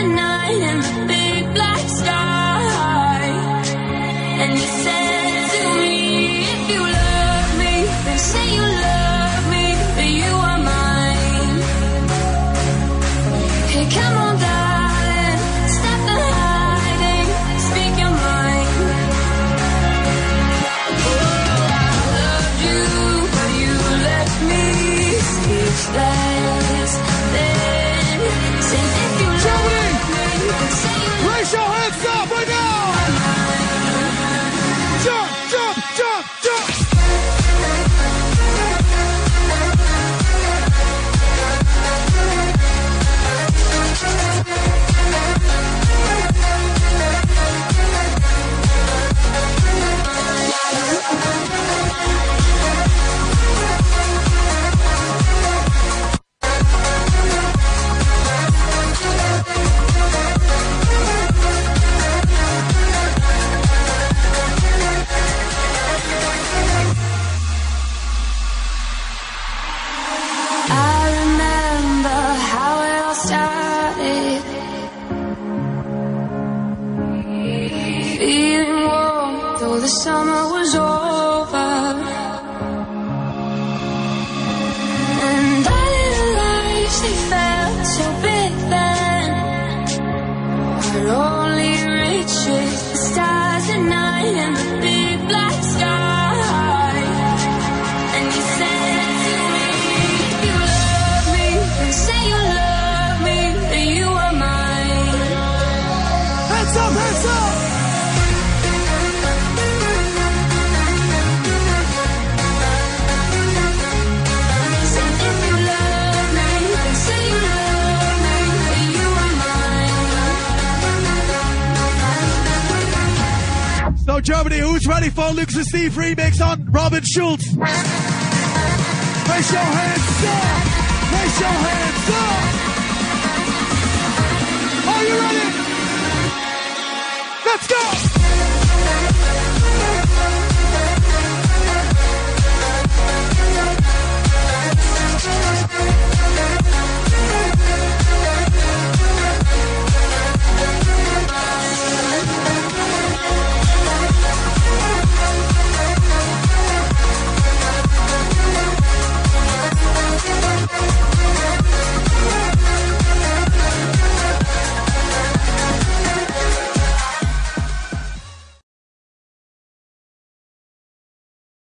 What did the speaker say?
tonight and big black sky. And you said. the summer Techno Germany. Who's ready for Lucas and Steve remix on Robin Schulz? Raise your hands up! Raise your hands up! Are you ready? Let's go!